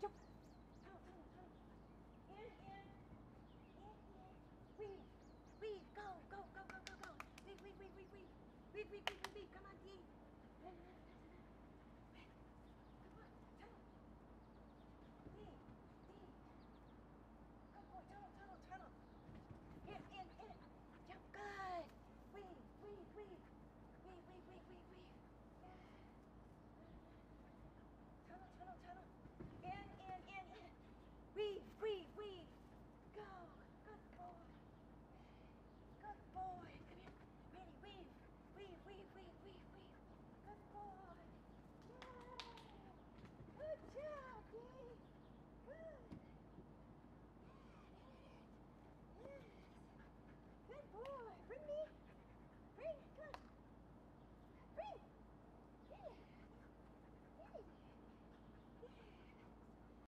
jump. Out, out, out. Weave. Weave. Go, go, go, go, go, go. Weave, weave, weave, weave, weave. Weave, weave, weave, weave. Come on, Dee.